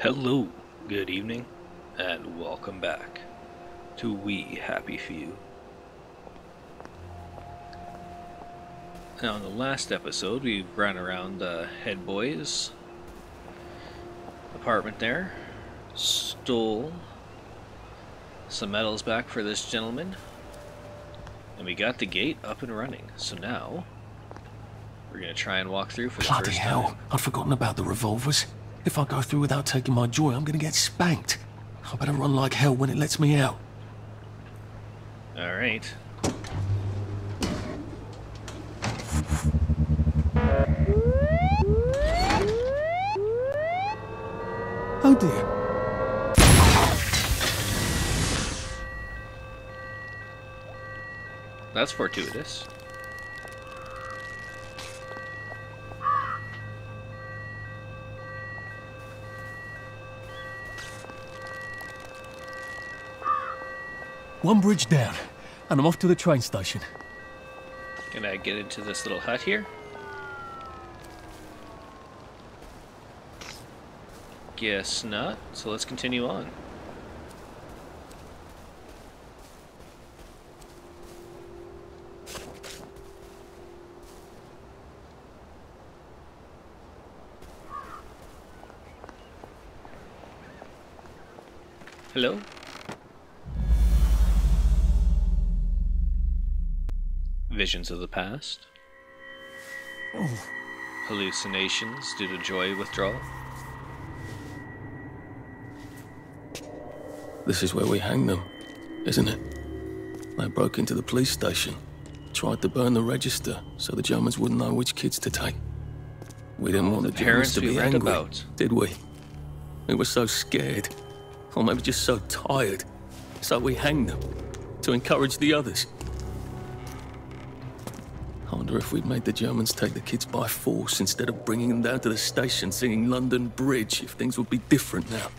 Hello, good evening, and welcome back to We Happy Few. Now, in the last episode, we ran around the head boy's apartment there, stole some medals back for this gentleman, and we got the gate up and running. So now, we're gonna try and walk through for the Bloody first hell, time. I'd forgotten about the revolvers. If I go through without taking my joy, I'm gonna get spanked. I better run like hell when it lets me out. All right. Oh dear. That's fortuitous. One bridge down, and I'm off to the train station. Can I get into this little hut here? Guess not. So let's continue on. Hello? Visions of the past. Hallucinations due to joy withdrawal. This is where we hang them, isn't it? They broke into the police station, tried to burn the register so the Germans wouldn't know which kids to take. We didn't oh, want the, the Germans parents to be angry, about. did we? We were so scared, or maybe just so tired, so we hanged them to encourage the others. I wonder if we'd made the Germans take the kids by force instead of bringing them down to the station singing London Bridge, if things would be different now.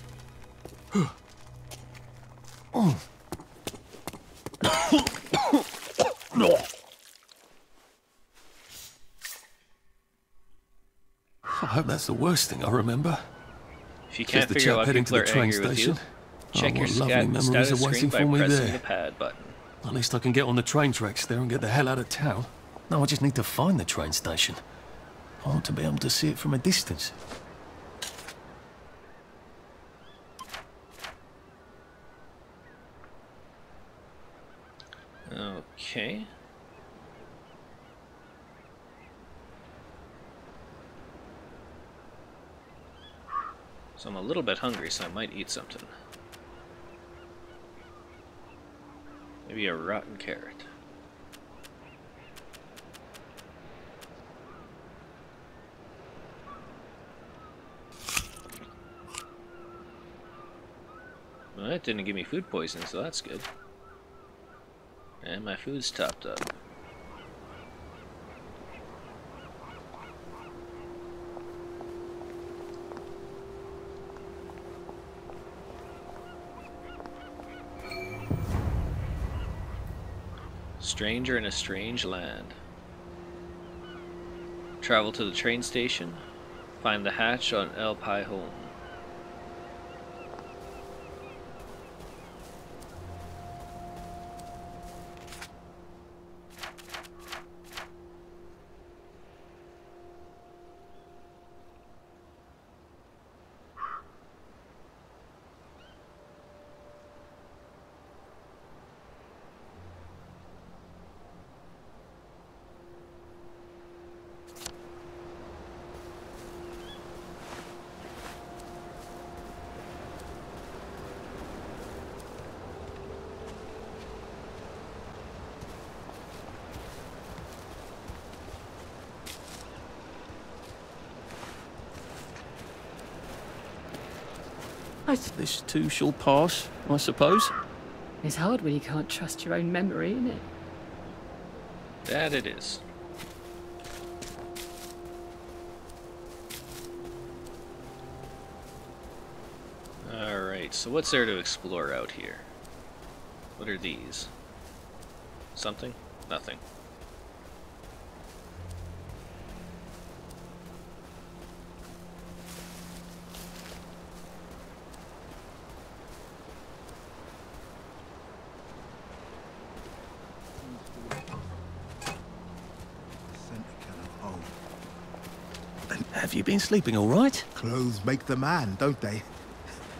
I hope that's the worst thing I remember. If you can't the figure out heading to the train with you, station. Oh, check Oh, your lovely memories are waiting for me there. the pad button. At least I can get on the train tracks there and get the hell out of town. No, I just need to find the train station. I want to be able to see it from a distance. Okay. So I'm a little bit hungry, so I might eat something. Maybe a rotten carrot. Well, that didn't give me food poisoning, so that's good. And my food's topped up. Stranger in a strange land. Travel to the train station. Find the hatch on El Pajon. This too shall pass, I suppose. It's hard when you can't trust your own memory, isn't it? That it is. Alright, so what's there to explore out here? What are these? Something? Nothing. Have you been sleeping all right? Clothes make the man, don't they?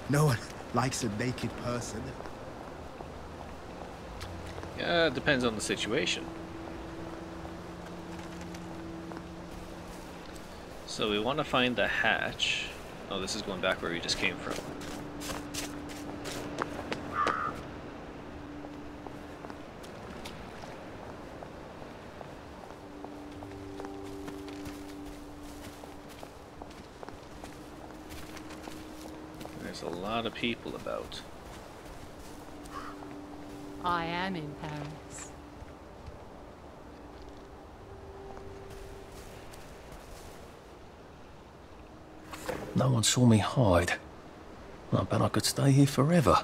No one likes a naked person. Yeah, it depends on the situation. So we want to find the hatch. Oh, this is going back where we just came from. There's a lot of people about. I am in Paris. No one saw me hide. I bet I could stay here forever.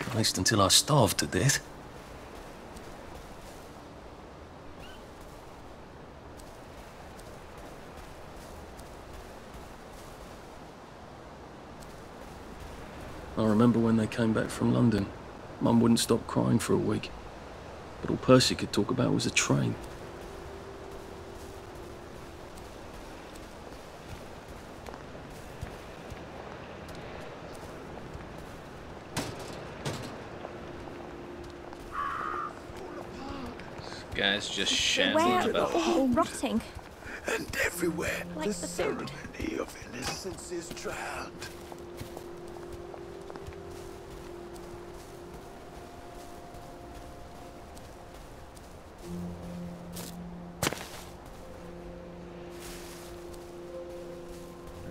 At least until I starved to death. I remember when they came back from London. Mum wouldn't stop crying for a week. But all Percy could talk about was a train. Guys just Where shambling about. all rotting, And everywhere, like the food. many of innocence is drowned.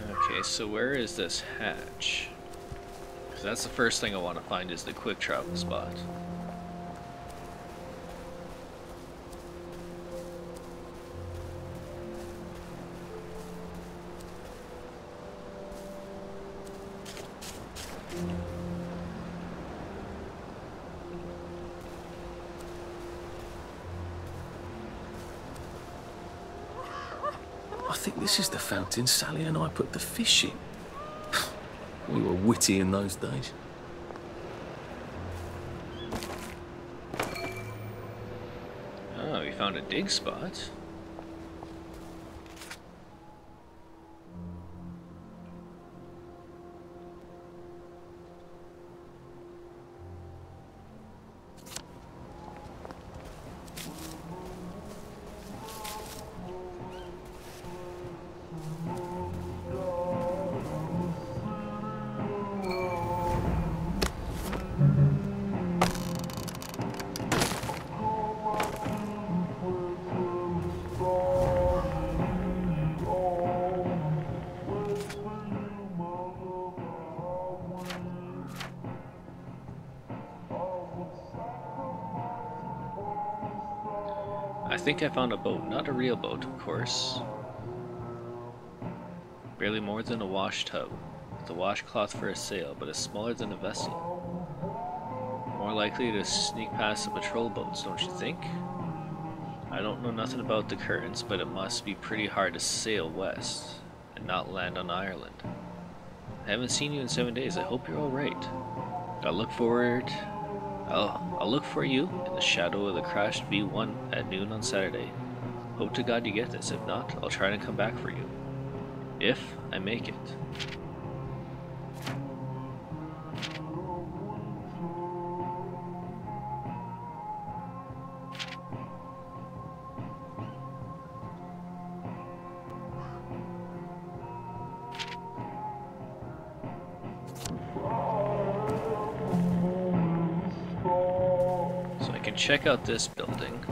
Okay, so where is this hatch? Because that's the first thing I want to find is the quick travel spot. Fountain Sally and I put the fish in. we were witty in those days. Oh, we found a dig spot. I think I found a boat. Not a real boat, of course. Barely more than a wash tub. With a washcloth for a sail, but it's smaller than a vessel. More likely to sneak past the patrol boats, don't you think? I don't know nothing about the currents, but it must be pretty hard to sail west and not land on Ireland. I haven't seen you in seven days. I hope you're alright. I look forward I'll, I'll look for you in the shadow of the crashed V1 at noon on Saturday. Hope to God you get this. If not, I'll try to come back for you. If I make it. Check out this building.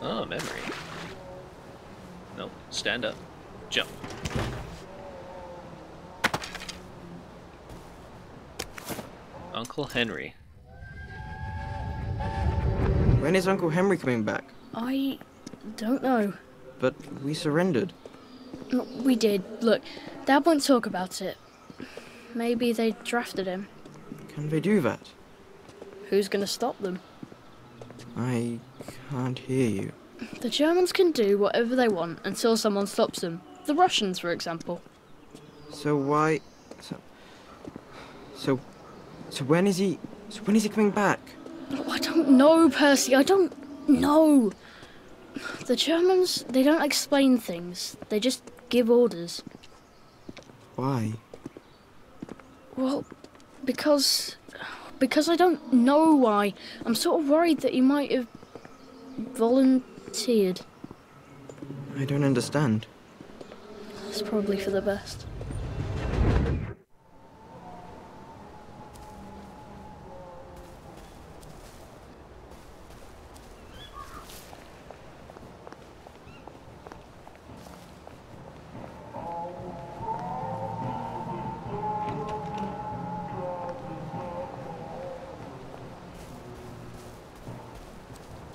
Oh, memory. No, stand up. Jump. Uncle Henry. When is Uncle Henry coming back? I don't know. But we surrendered. We did. Look, Dad won't talk about it. Maybe they drafted him. Can they do that? Who's gonna stop them? I can't hear you. The Germans can do whatever they want until someone stops them. The Russians, for example. So why. So. So. So when is he... So when is he coming back? Oh, I don't know, Percy. I don't know. The Germans, they don't explain things. They just give orders. Why? Well, because because I don't know why. I'm sort of worried that you might have volunteered. I don't understand. It's probably for the best.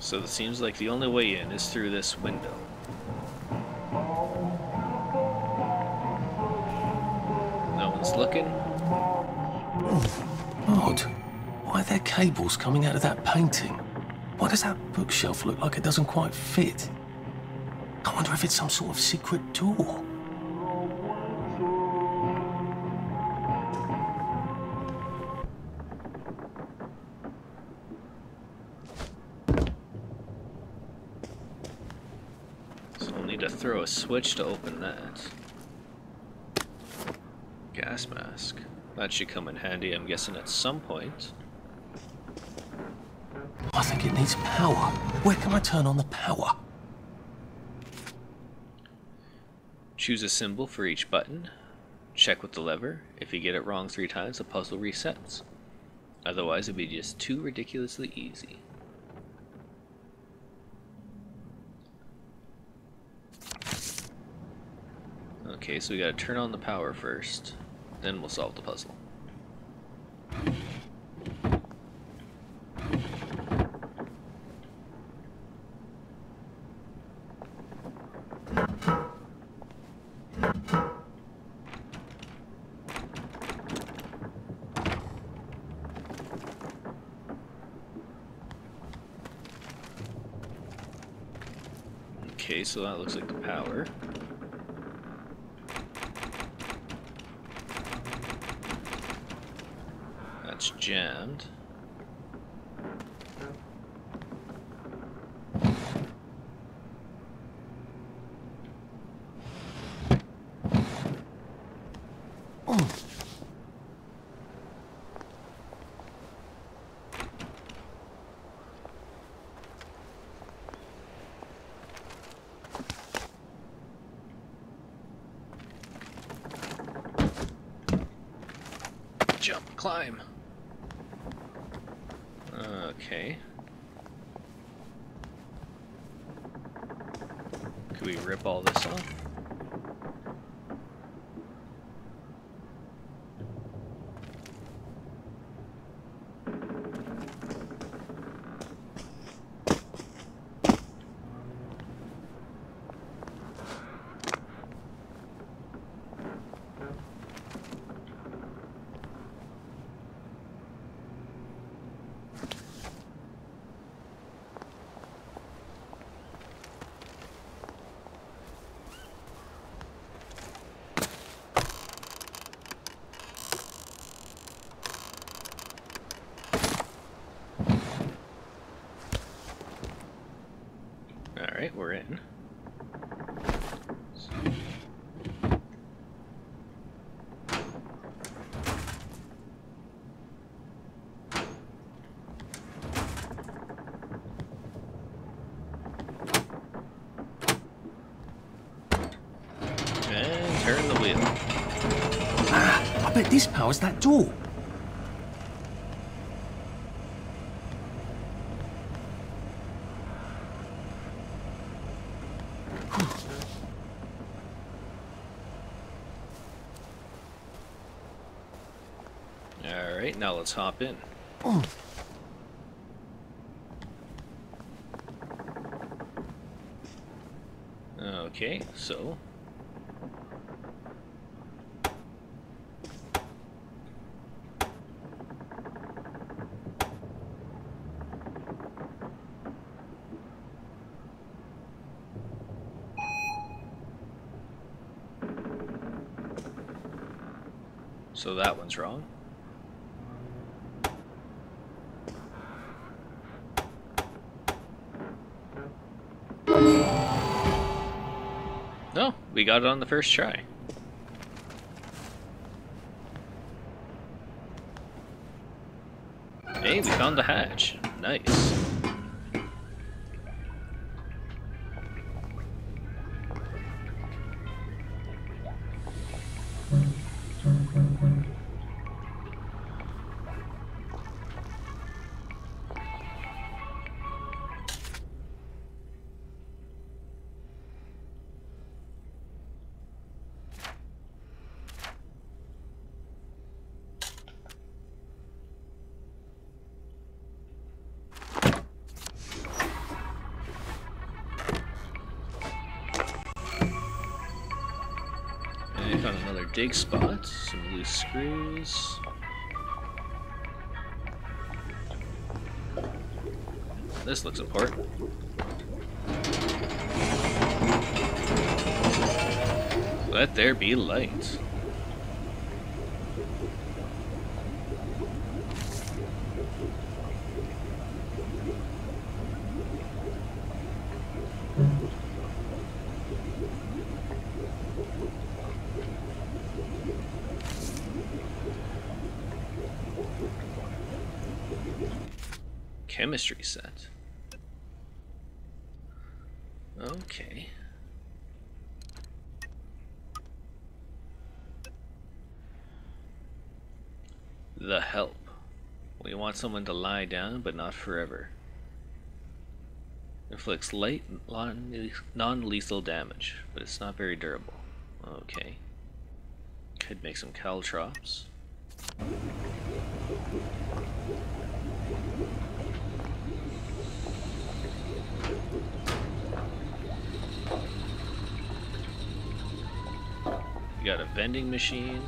So it seems like the only way in is through this window. No one's looking. Oh, odd. Why are there cables coming out of that painting? Why does that bookshelf look like it doesn't quite fit? I wonder if it's some sort of secret door. Switch to open that. Gas mask. That should come in handy, I'm guessing, at some point. I think it needs power. Where can I turn on the power? Choose a symbol for each button. Check with the lever. If you get it wrong three times, the puzzle resets. Otherwise, it'd be just too ridiculously easy. Okay, so we gotta turn on the power first, then we'll solve the puzzle. Okay, so that looks like the power. Jammed. Jump, climb. Okay. Could we rip all this off? Alright, we're in. And turn the wheel. Ah, I bet this powers that door. Alright, now let's hop in. Okay, so. So that one's wrong. We got it on the first try. Hey, we found the hatch. Nice. Dig spot, some loose screws. This looks important. Let there be light. Chemistry set. Okay. The help. We want someone to lie down, but not forever. Inflicts light, non lethal damage, but it's not very durable. Okay. Could make some caltrops. Vending machine.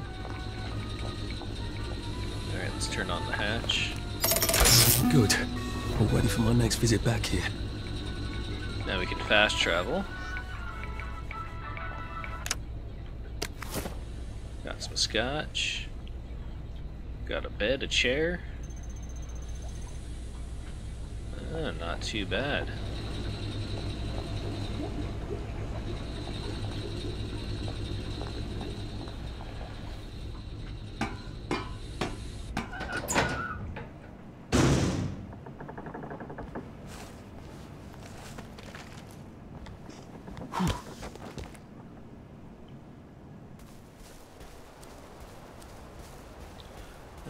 Alright, let's turn on the hatch. Good. I'm ready for my next visit back here. Now we can fast travel. Got some scotch. Got a bed, a chair. Ah, not too bad.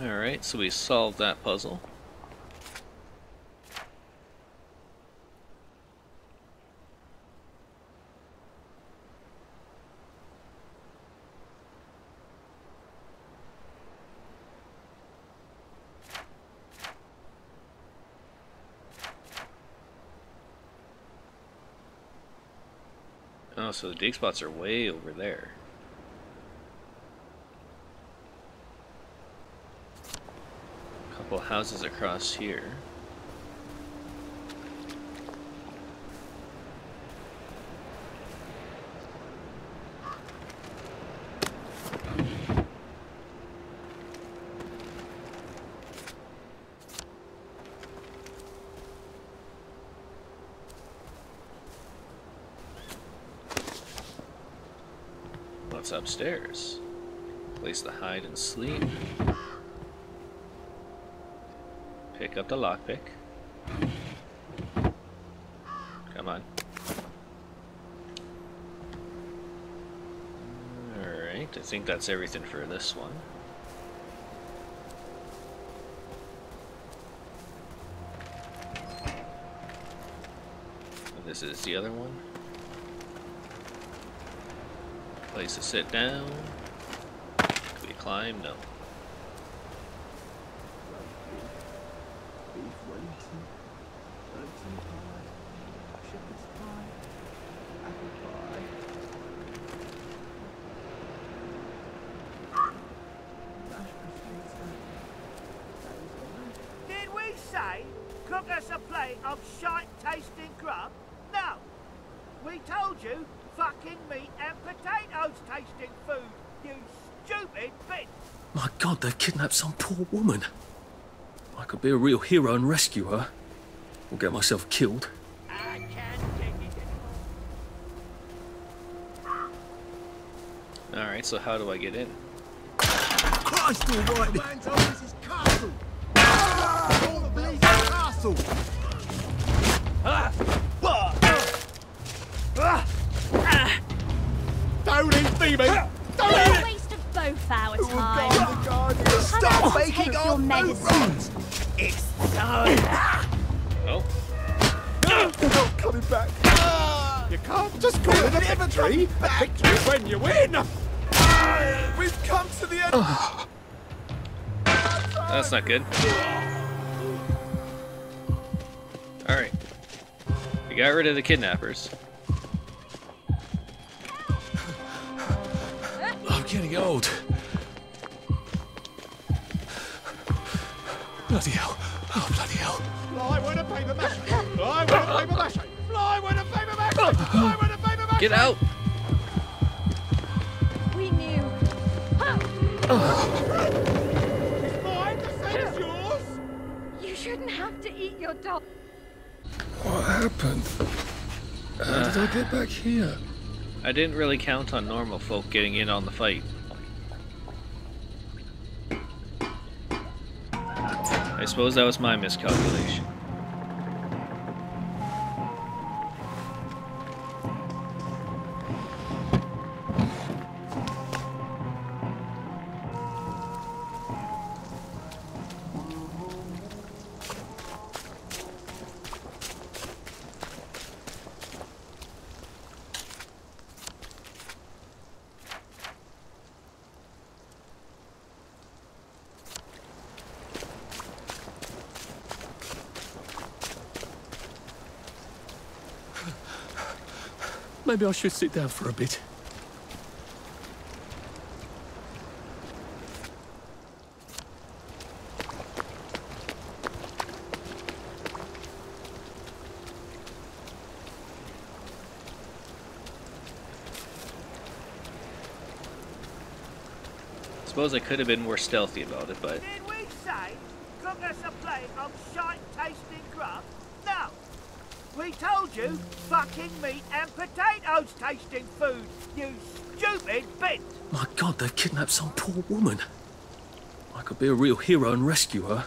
Alright, so we solved that puzzle. Oh, so the dig spots are way over there. Couple houses across here. What's upstairs? Place to hide and sleep. Pick up the lockpick. Come on. Alright, I think that's everything for this one. And This is the other one. Place to sit down. We climb? No. Did we say cook us a plate of shite tasting grub? No. We told you fucking meat and potatoes tasting food, you stupid bitch. My god, some poor woman. I could be a real hero and rescue her. Or get myself killed. I can't take it anymore. Alright, so how do I get in? Christ almighty! Man's office is castle! Ah! All the bleeding castle! That's not good. Alright. We got rid of the kidnappers. I'm getting old. Bloody hell. Oh, bloody hell. Fly with a paper mache. Fly with a paper mache. Fly with a paper mache. Fly with a paper mache. Get out! We knew. It's to eat your dog. What happened? How did I get back here? I didn't really count on normal folk getting in on the fight. I suppose that was my miscalculation. Maybe I should sit down for a bit. I Suppose I could have been more stealthy about it, but Did we say cook us a plate of shite tasting grub? We told you fucking meat and potatoes tasting food, you stupid bit. My god, they've kidnapped some poor woman. I could be a real hero and rescue her.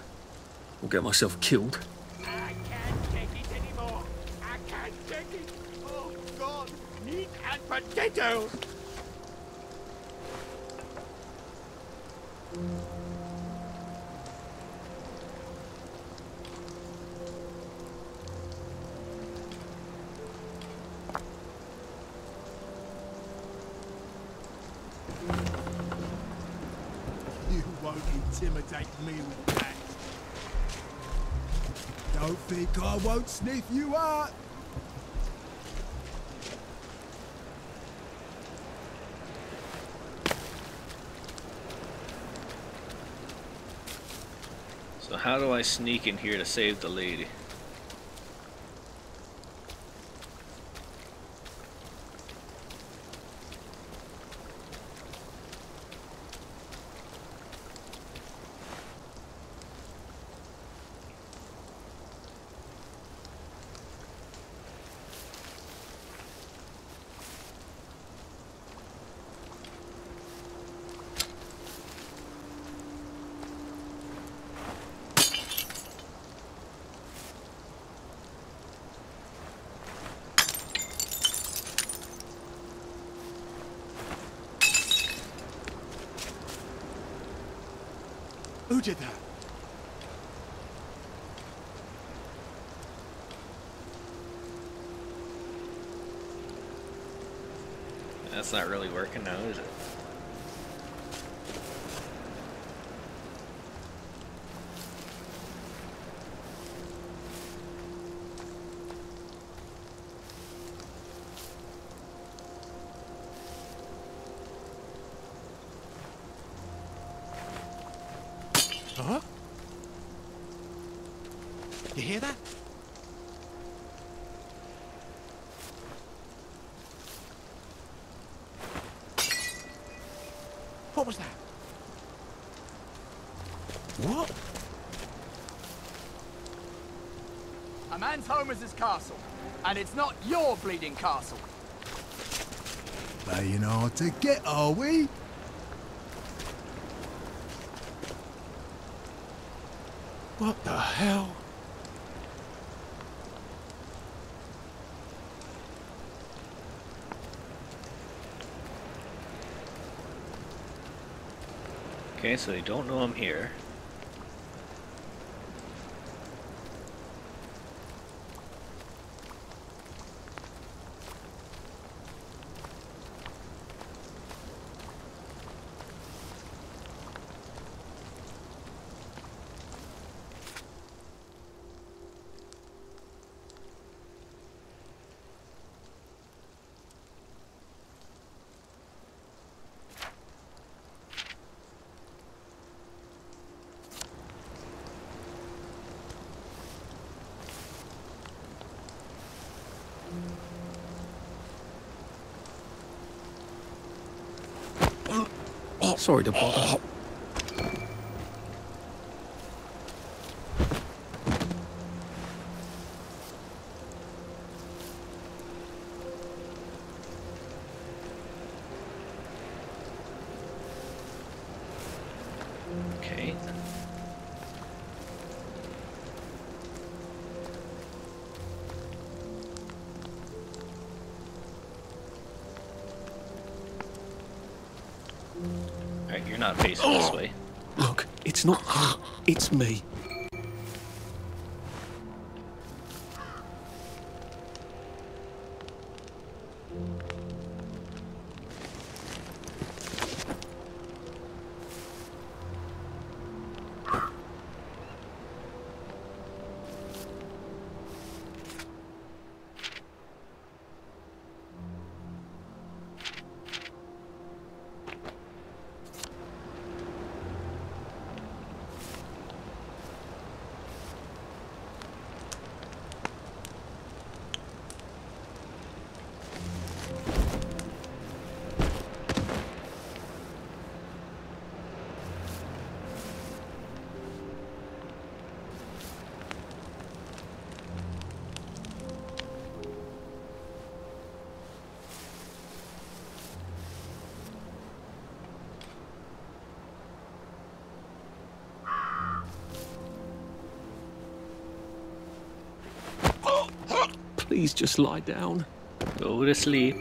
Or get myself killed. I can't take it anymore. I can't take it. Oh God, meat and potatoes. Won't intimidate me with that. Don't think I won't sniff you out. so how do I sneak in here to save the lady? That? That's not really working now, is it? Huh? You hear that? What was that? What? A man's home is his castle, and it's not your bleeding castle. playing hard to get, are we? What the hell? Okay, so they don't know I'm here. Sorry to bother. me. Please just lie down. Go to sleep.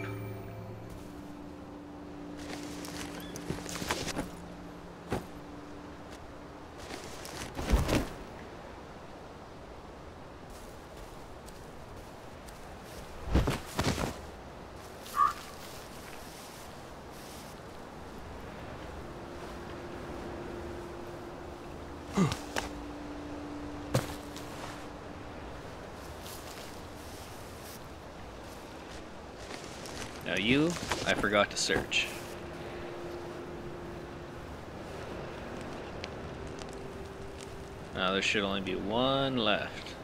Now you, I forgot to search. Now there should only be one left.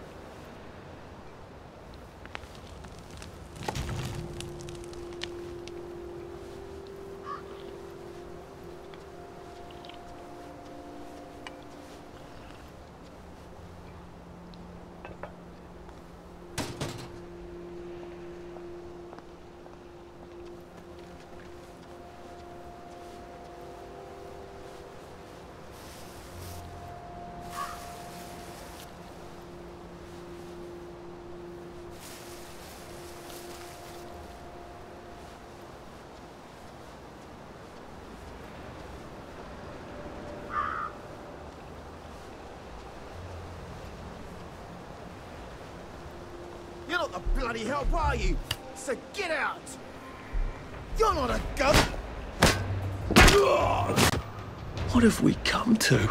You're not the bloody help, are you? So get out! You're not a gun! What have we come to?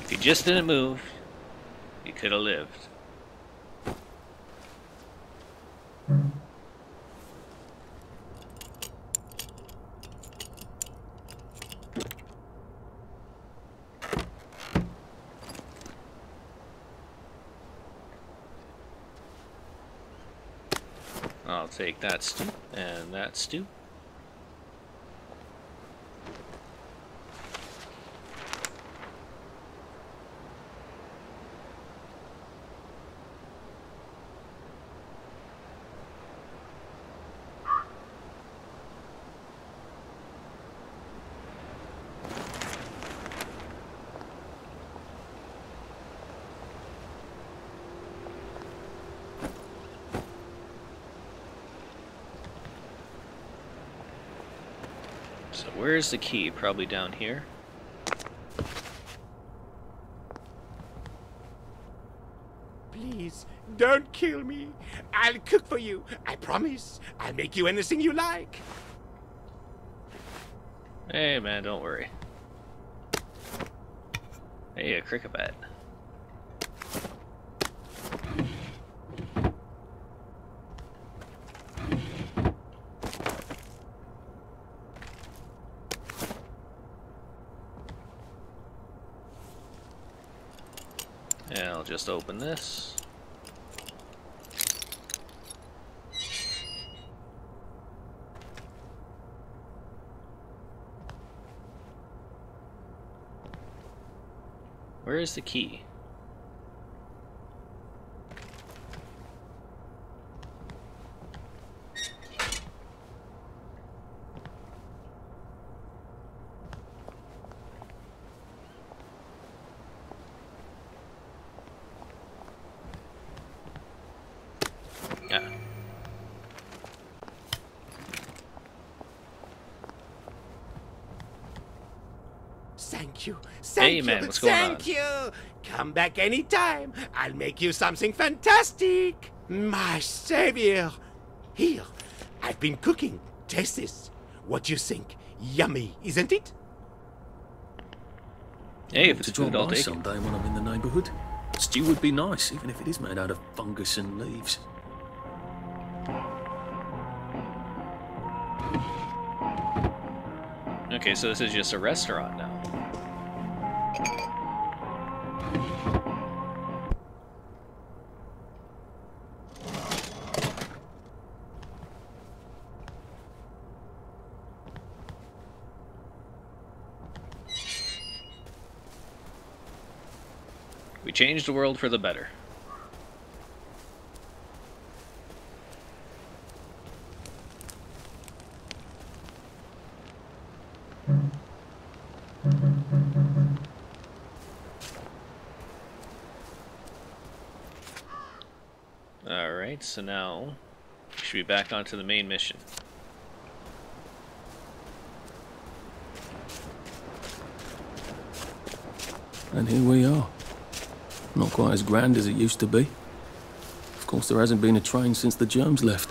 If you just didn't move, you could have lived. I'll take that stew and that stew. So where's the key? Probably down here. Please, don't kill me. I'll cook for you. I promise. I'll make you anything you like. Hey man, don't worry. Hey, a cricket bat. And I'll just open this. Where is the key? Thank you. Thank Hey, you. man, what's going Thank on? you. Come back anytime. I'll make you something fantastic. My savior. Here, I've been cooking. Taste this. What do you think? Yummy, isn't it? Hey, if it's drop food, I'll take someday when I'm in the neighbourhood. Stew would be nice, even if it is made out of fungus and leaves. Okay, so this is just a restaurant now. We changed the world for the better. Alright, so now we should be back onto the main mission. And here we are. Not quite as grand as it used to be. Of course, there hasn't been a train since the germs left.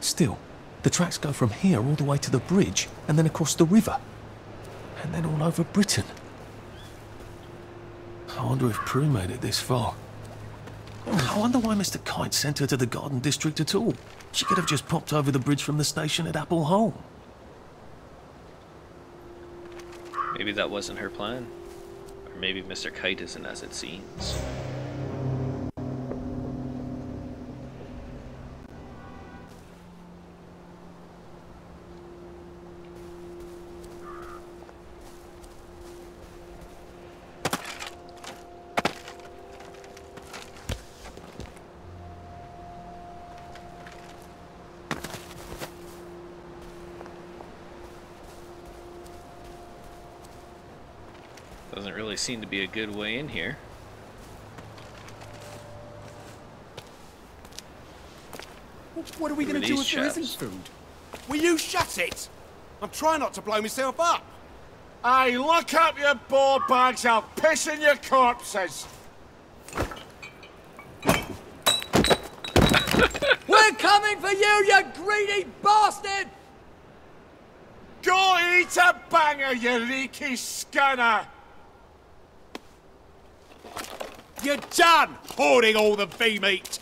Still, the tracks go from here all the way to the bridge and then across the river. And then all over Britain. I wonder if Prue made it this far. I wonder why Mr. Kite sent her to the Garden District at all. She could have just popped over the bridge from the station at Apple Hole. Maybe that wasn't her plan. Maybe Mr. Kite isn't as it seems. Doesn't really seem to be a good way in here. What are we going to do these if there chaps? isn't food? Will you shut it? I'm trying not to blow myself up. Hey, look up your ball bags, I'll piss in your corpses. We're coming for you, you greedy bastard! Go eat a banger, you leaky scunner! You're done hoarding all the bee meat.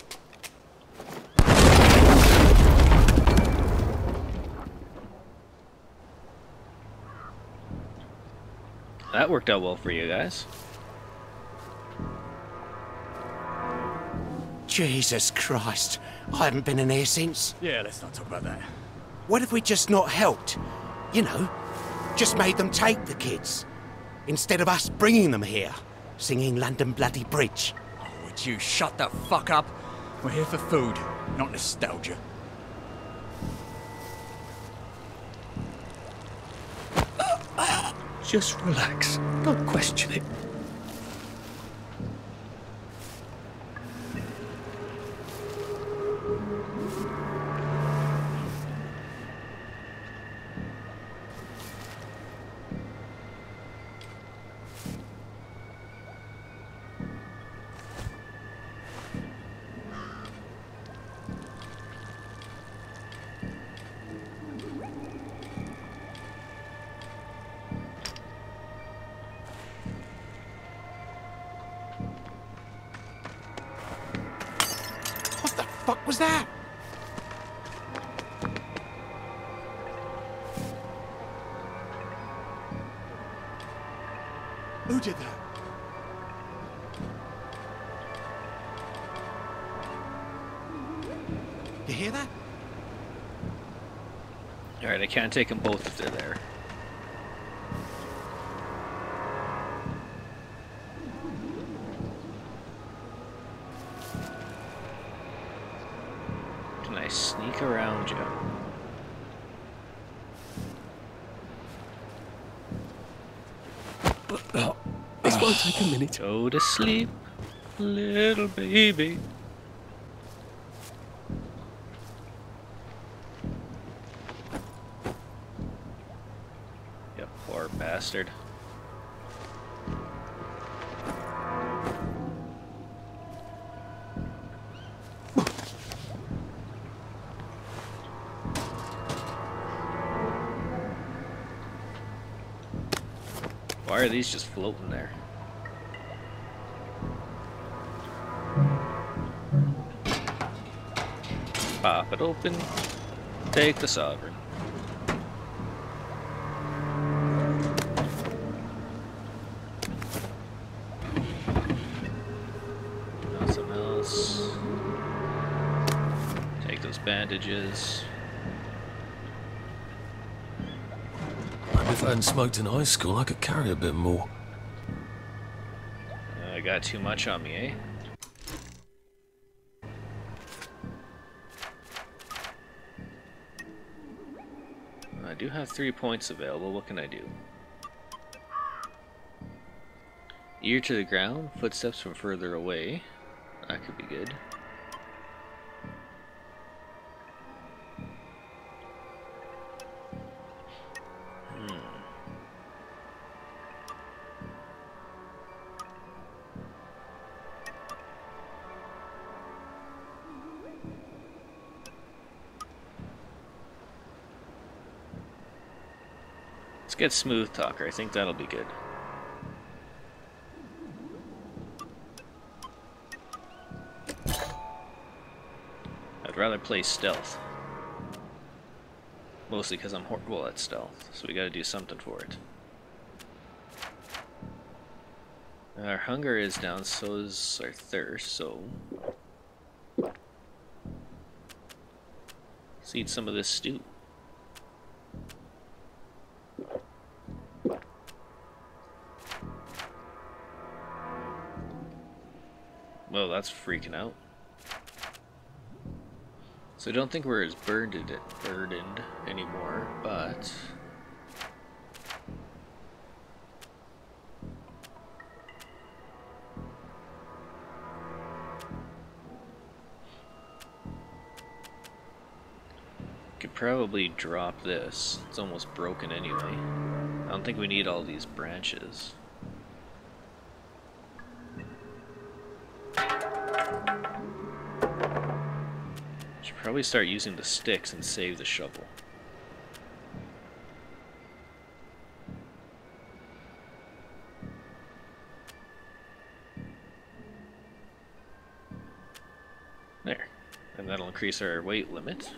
That worked out well for you guys. Jesus Christ. I haven't been in here since. Yeah, let's not talk about that. What if we just not helped? You know, just made them take the kids. Instead of us bringing them here, singing London Bloody Bridge. Oh, would you shut the fuck up? We're here for food, not nostalgia. Just relax. Don't question it. Who did that? You hear that? Alright, I can't take them both if they're there. Can I sneak around you? This a minute. Go to sleep, little baby. You poor bastard. Why are these just floating there? Pop it open. Take the sovereign. Nothing else. Take those bandages. If I hadn't smoked in high school, I could carry a bit more. I got too much on me, eh? I do have three points available. What can I do? Ear to the ground, footsteps from further away. That could be good. Let's get Smooth Talker. I think that'll be good. I'd rather play stealth. Mostly because I'm horrible at stealth, so we gotta do something for it. Our hunger is down, so is our thirst, so... Let's eat some of this stew. That's freaking out. So I don't think we're as burdened, burdened anymore, but... Could probably drop this. It's almost broken anyway. I don't think we need all these branches. Probably start using the sticks and save the shovel. There. And that'll increase our weight limit.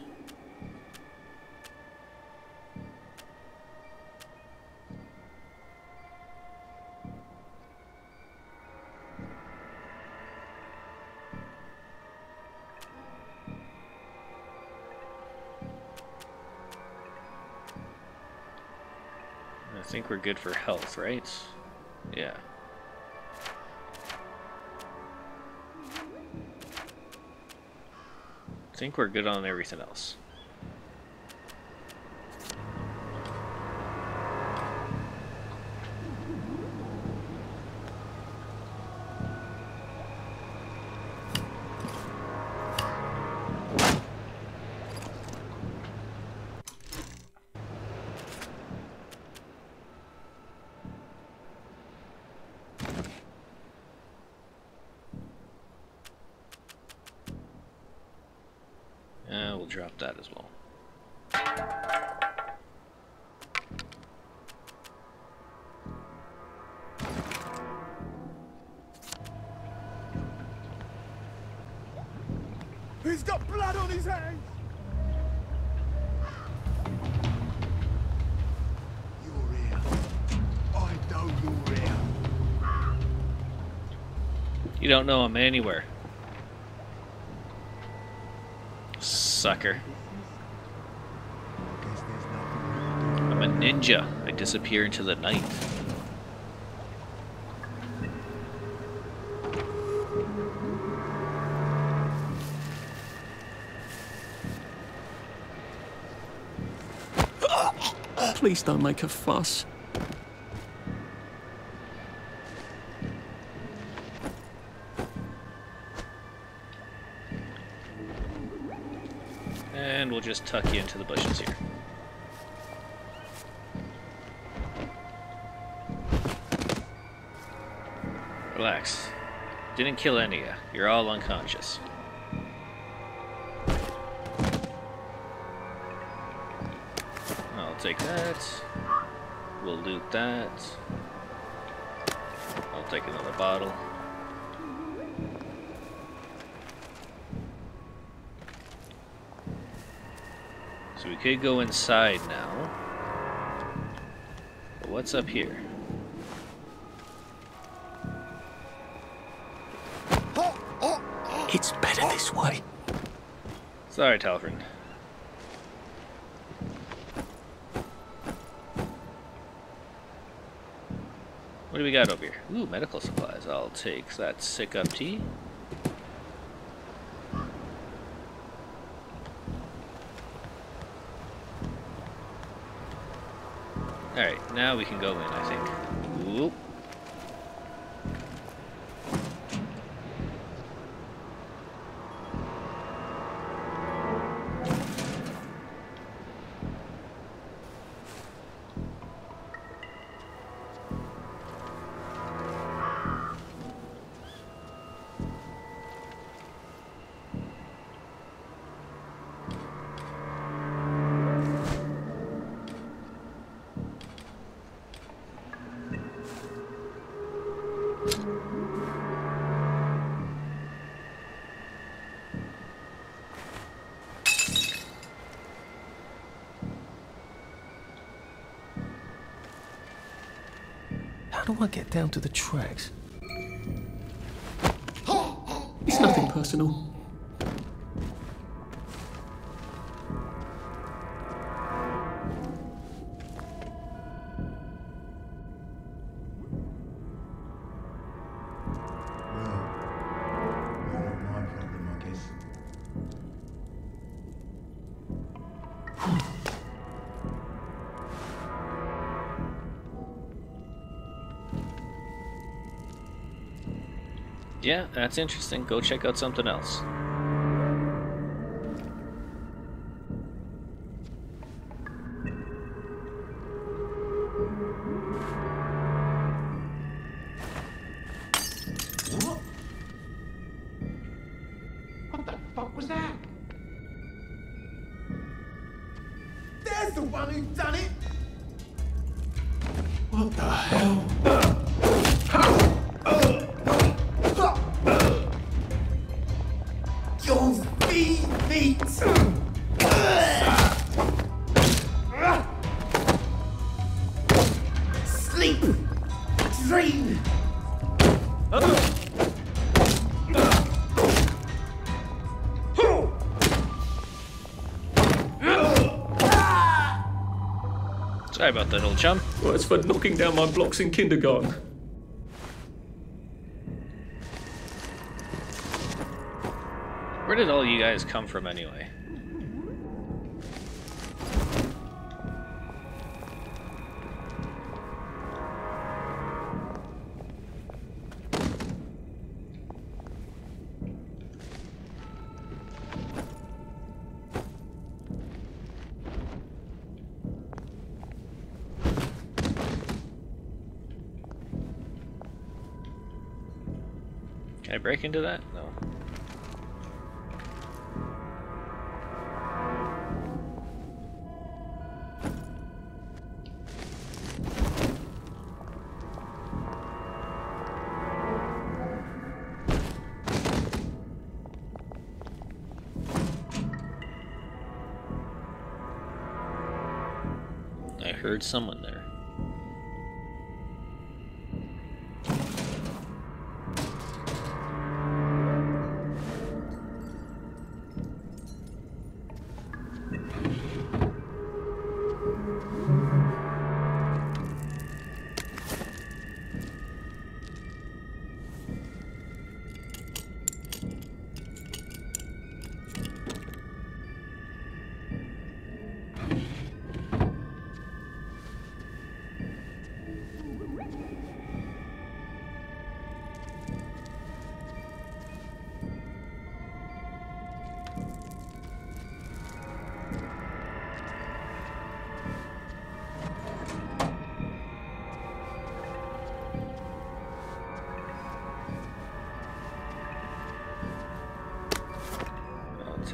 Good for health, right? Yeah. I think we're good on everything else. That as well. He's got blood blood on his hands! You're here. I know you're here. You don't know him anywhere. Sucker. I'm a ninja. I disappear into the night. Please don't make a fuss. Tuck you into the bushes here. Relax. Didn't kill any of you. You're all unconscious. I'll take that. We'll loot that. I'll take another bottle. Could go inside now. But what's up here? It's better this way. Sorry, Talfrin. What do we got over here? Ooh, medical supplies. I'll take that sick up tea. Alright, now we can go in, I think. I get down to the tracks? It's nothing personal. Yeah, that's interesting. Go check out something else. What the fuck feet, feet! Sleep! Dream! Sorry about that, old chum. Well, it's for knocking down my blocks in kindergarten. Where did all you guys come from anyway? Can I break into that? Someone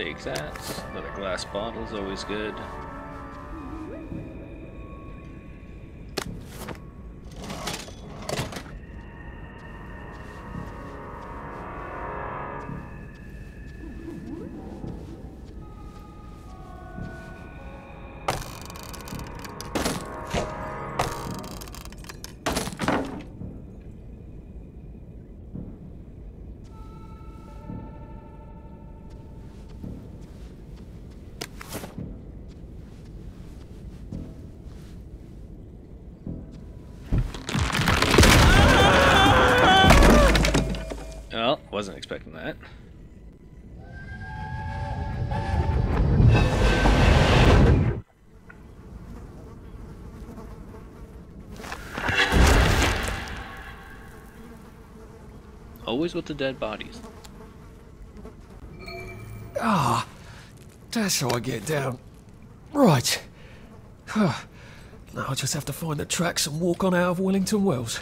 take that. Another glass bottle is always good. Always with the dead bodies. Ah, that's how I get down. Right. now I just have to find the tracks and walk on out of Wellington Wells.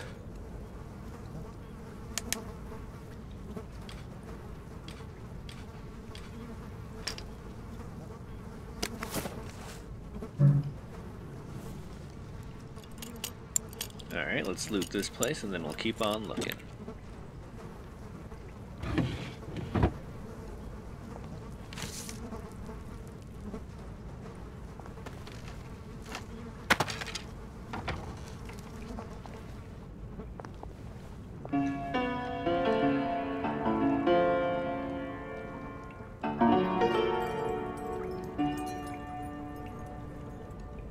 Alright, let's loot this place and then we'll keep on looking.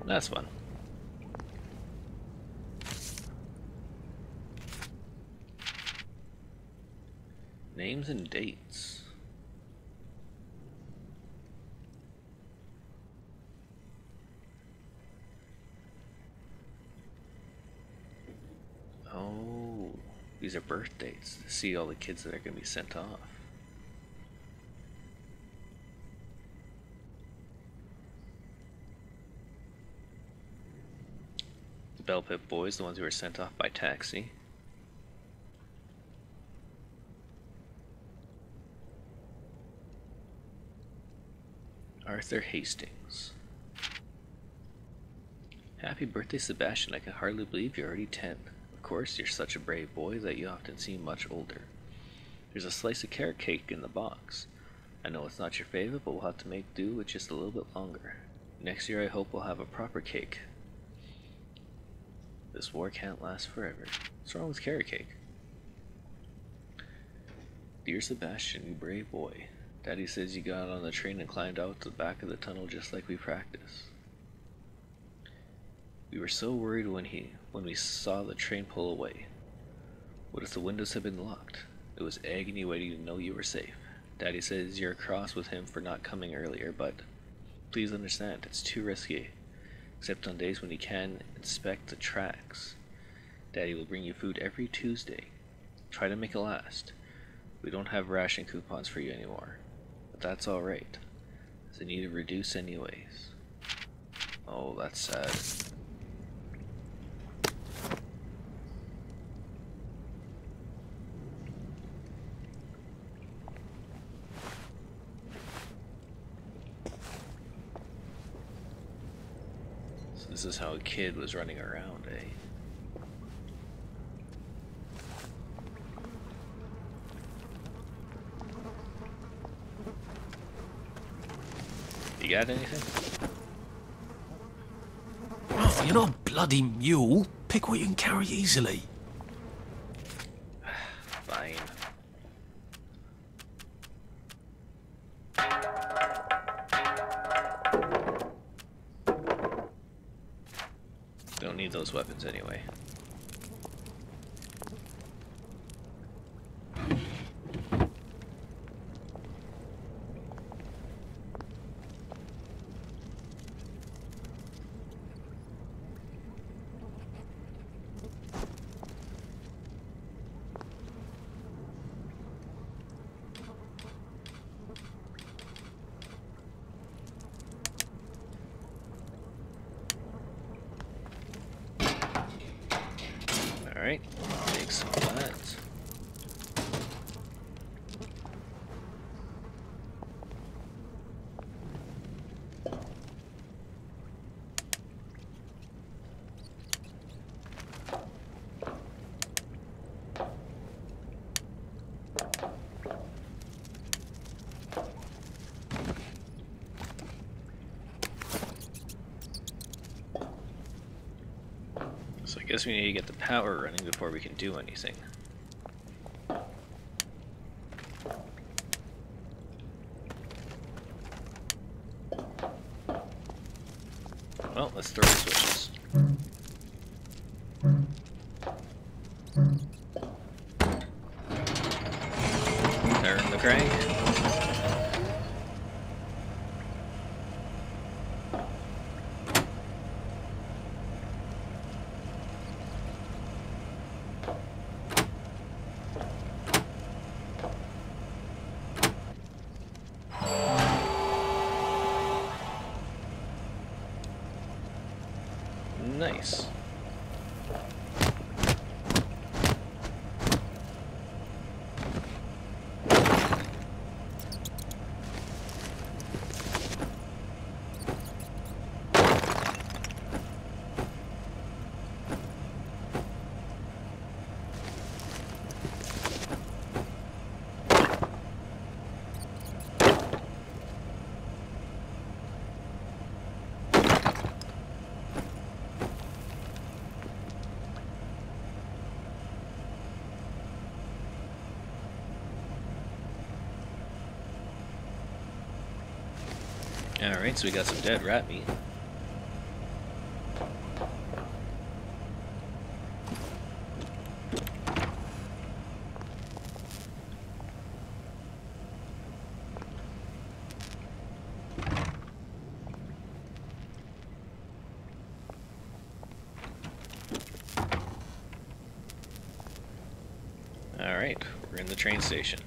That's fun. Names and dates. Oh, these are birth dates to see all the kids that are going to be sent off. Bell Pit boys, the ones who were sent off by taxi. Arthur Hastings. Happy birthday, Sebastian. I can hardly believe you're already 10. Of course, you're such a brave boy that you often seem much older. There's a slice of carrot cake in the box. I know it's not your favorite, but we'll have to make do with just a little bit longer. Next year, I hope we'll have a proper cake. This war can't last forever. What's wrong with carrot cake? Dear Sebastian, you brave boy. Daddy says you got on the train and climbed out the back of the tunnel just like we practiced. We were so worried when he when we saw the train pull away. What if the windows had been locked? It was agony waiting to know you were safe. Daddy says you're cross with him for not coming earlier, but please understand, it's too risky. Except on days when you can inspect the tracks. Daddy will bring you food every Tuesday. Try to make it last. We don't have ration coupons for you anymore. But that's alright. I need to reduce anyways. Oh, that's sad. This is how a kid was running around, eh? You got anything? You're not a bloody mule. Pick what you can carry easily. Those weapons anyway. Alright, take some of that. So I guess we need to get the power running before we can do anything. Well, let's throw the switches. Turn the crank. Nice. Alright, so we got some dead rat meat. Alright, we're in the train station.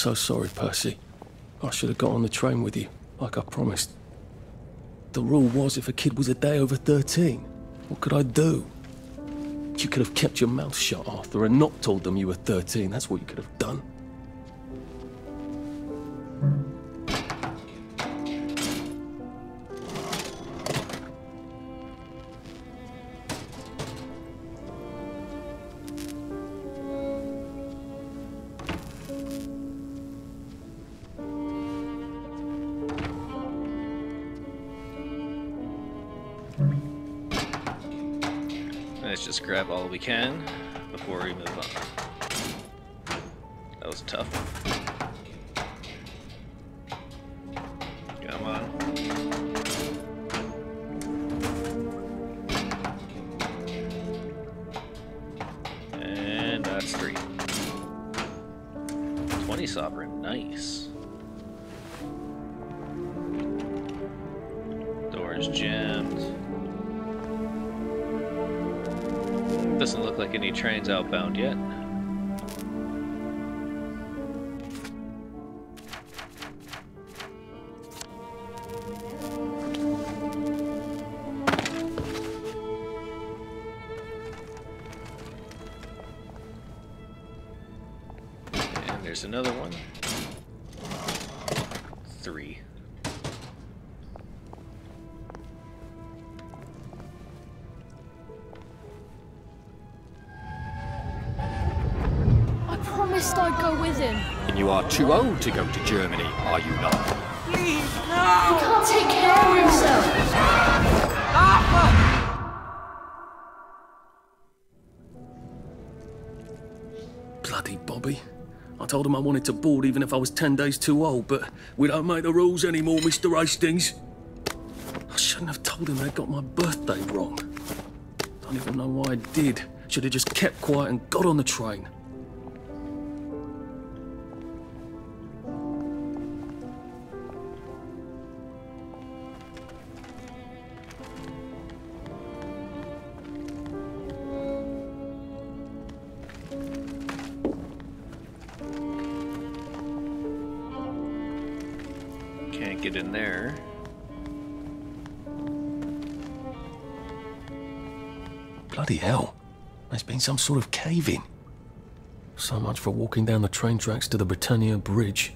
So sorry, Percy. I should have got on the train with you, like I promised. The rule was if a kid was a day over 13, what could I do? You could have kept your mouth shut, Arthur, and not told them you were 13. That's what you could have done. Can before we move on. That was tough. Come on. And that's three. 20 sovereign, nice. Like any trains outbound yet. Are to go to Germany, are you not? Please, no! He can't take care of himself. Bloody Bobby. I told him I wanted to board even if I was 10 days too old, but we don't make the rules anymore, Mr. Hastings. I shouldn't have told him they got my birthday wrong. Don't even know why I did. Should have just kept quiet and got on the train. There's some sort of cave in. So much for walking down the train tracks to the Britannia Bridge.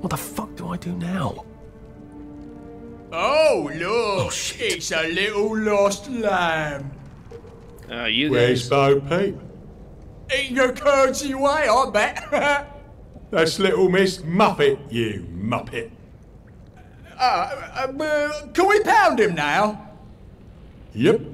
What the fuck do I do now? Oh, look! it's a little lost lamb. Uh, you Where's Bo Peep? Eating a curdsy way, I bet. That's little Miss Muffet, you Muppet. uh, uh, can we pound him now? Yep.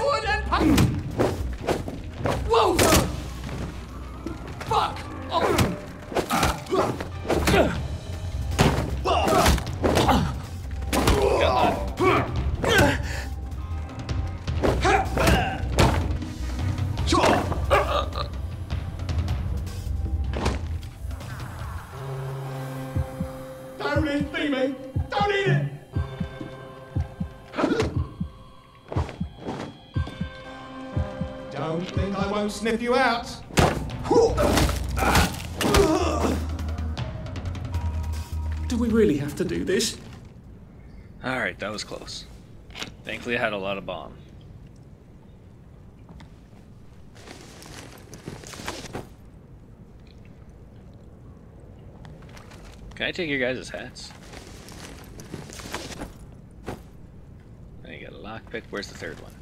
sniff you out. Do we really have to do this? Alright, that was close. Thankfully, I had a lot of balm. Can I take your guys' hats? I got a lockpick. Where's the third one?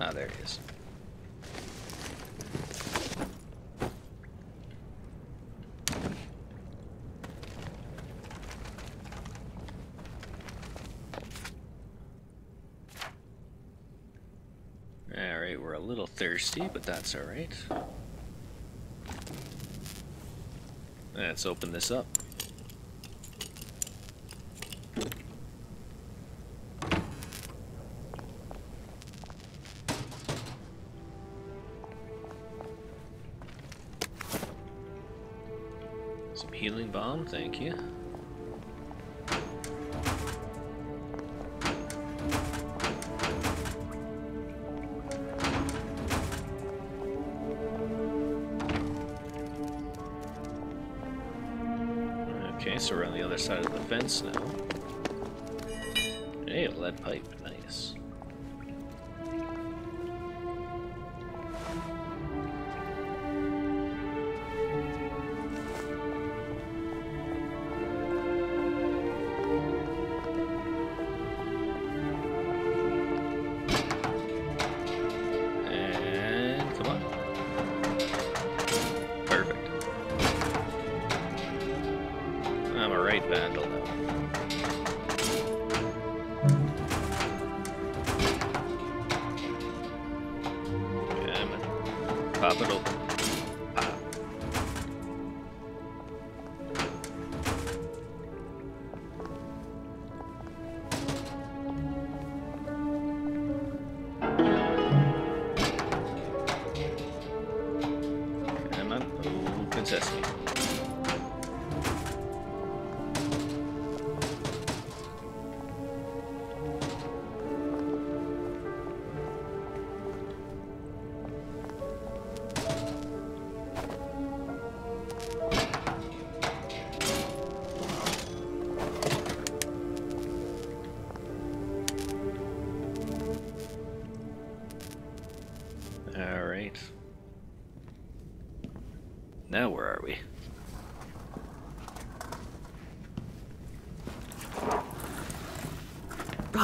Ah, there he is. Alright, we're a little thirsty, but that's alright. Let's open this up. Healing balm, thank you.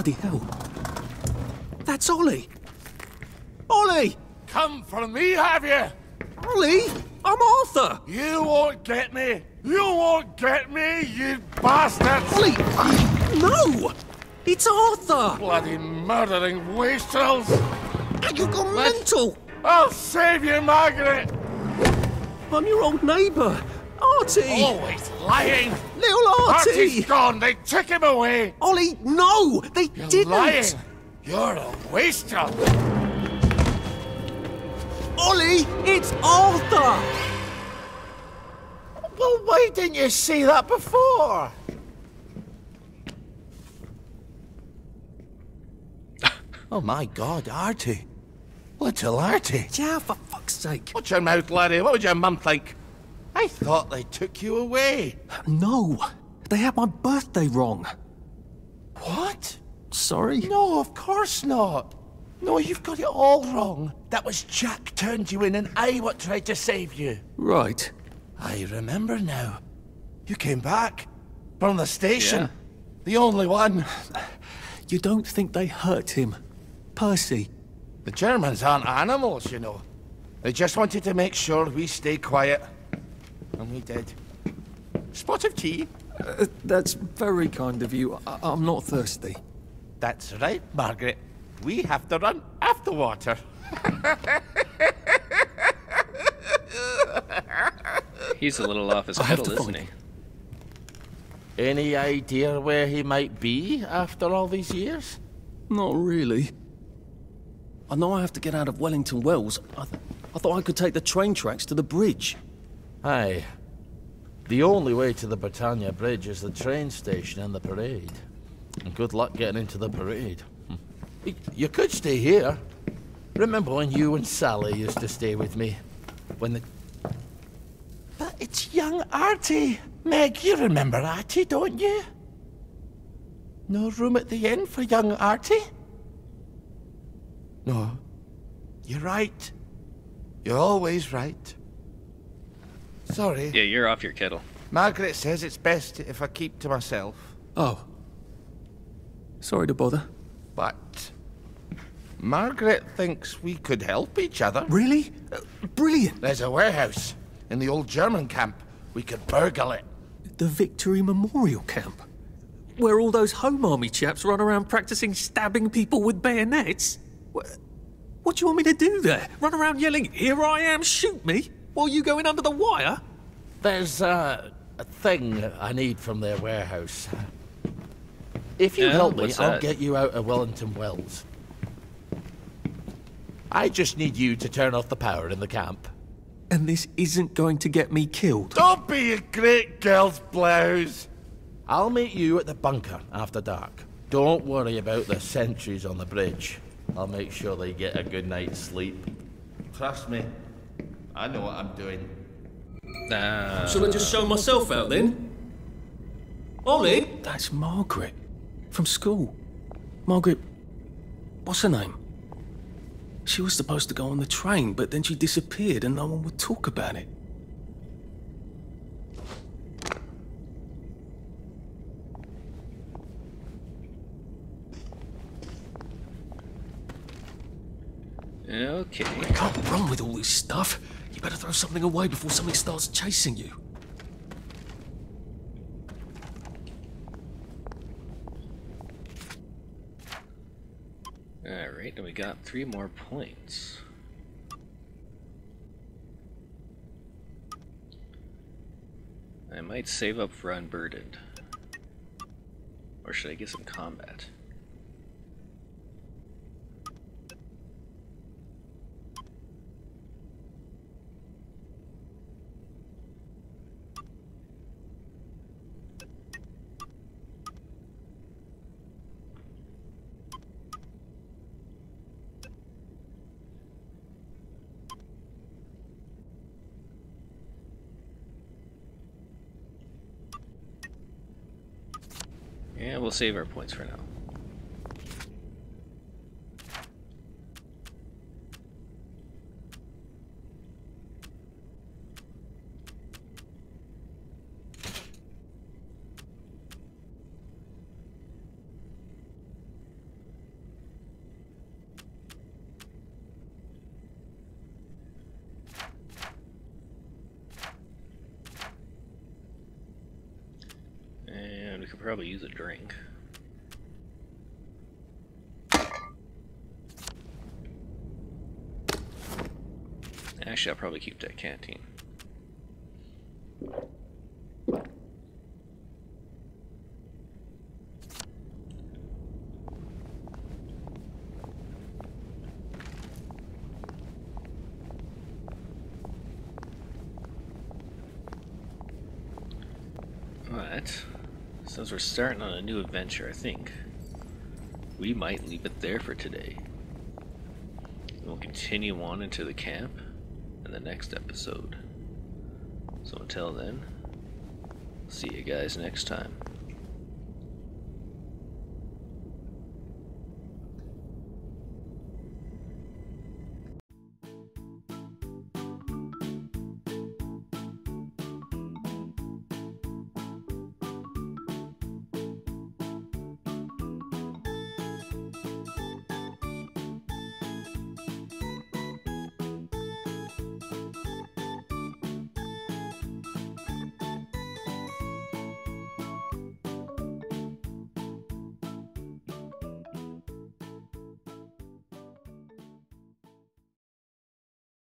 Bloody hell. That's Ollie. Ollie! Come for me, have you? Ollie! I'm Arthur! You won't get me! You won't get me, you bastards! Ollie! No! It's Arthur! Bloody murdering wastrels! Ah, you gone mental! I'll save you, Margaret! I'm your old neighbour, Artie! Always lying! Little Artie! Artie's gone! They took him away! Ollie, no! They You're didn't! lying! You're a wastrel! Ollie, it's Arthur! Well, why didn't you see that before? oh my god, Artie. Little Artie. Yeah, for fuck's sake. Watch your mouth, laddie. What would your mum think? I thought they took you away. No, they had my birthday wrong. What? Sorry? No, of course not. No, you've got it all wrong. That was Jack turned you in and I what tried to save you. Right. I remember now. You came back. From the station. Yeah. The only one. You don't think they hurt him? Percy? The Germans aren't animals, you know. They just wanted to make sure we stay quiet. And we did. Spot of tea? Uh, that's very kind of you. I- I'm not thirsty. That's right, Margaret. We have to run after water. He's a little off his I pedal, isn't he? Any idea where he might be after all these years? Not really. I know I have to get out of Wellington Wells. I, th- I thought I could take the train tracks to the bridge. Aye. The only way to the Britannia Bridge is the train station and the parade. And good luck getting into the parade. Hmm. You could stay here. Remember when you and Sally used to stay with me? When the... But it's young Artie. Meg, you remember Artie, don't you? No room at the inn for young Artie? No. You're right. You're always right. Sorry. Yeah, you're off your kettle. Margaret says it's best if I keep to myself. Oh. Sorry to bother. But Margaret thinks we could help each other. Really? Uh, brilliant. There's a warehouse in the old German camp. We could burgle it. The Victory Memorial Camp? Where all those Home Army chaps run around practicing stabbing people with bayonets? What, what do you want me to do there? Run around yelling, Here I am, shoot me? While you go in under the wire? There's uh, a thing I need from their warehouse. If you Yeah, help me, I'll get you out of Wellington Wells. I just need you to turn off the power in the camp. And this isn't going to get me killed. Don't be a great girl's blouse. I'll meet you at the bunker after dark. Don't worry about the sentries on the bridge. I'll make sure they get a good night's sleep. Trust me, I know what I'm doing. Ah, Shall I just show myself out then? Ollie? That's Margaret. From school. Margaret. What's her name? She was supposed to go on the train, but then she disappeared and no one would talk about it. okay. I can't run with all this stuff. Better throw something away before something starts chasing you. Alright, and we got three more points. I might save up for Unburdened. Or should I get some combat? Yeah, we'll save our points for now. probably use a drink. Actually, I'll probably keep that canteen. Alright, since we're starting on a new adventure, I think we might leave it there for today. We'll continue on into the camp next episode. So until then, see you guys next time.